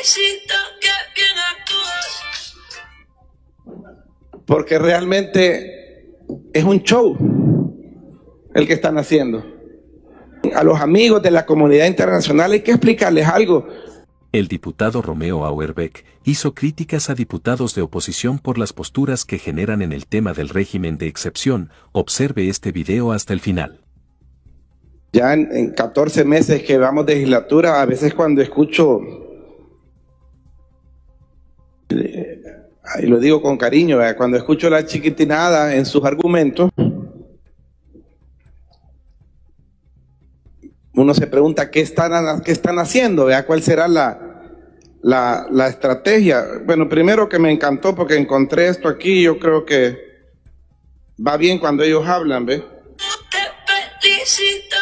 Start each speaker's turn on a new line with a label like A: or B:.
A: felicito que bien actúas.
B: Porque realmente es un show el que están haciendo. A los amigos de la comunidad internacional hay que explicarles algo.
C: El diputado Romeo Auerbeck hizo críticas a diputados de oposición por las posturas que generan en el tema del régimen de excepción. Observe este video hasta el final.
B: Ya en, en 14 meses que vamos de legislatura, a veces cuando escucho, y lo digo con cariño, ¿verdad? cuando escucho la chiquitinada en sus argumentos, uno se pregunta qué están, qué están haciendo, ¿verdad? cuál será la, la, la estrategia. Bueno, primero que me encantó porque encontré esto aquí, yo creo que va bien cuando ellos hablan, ¿ve?
A: Te felicito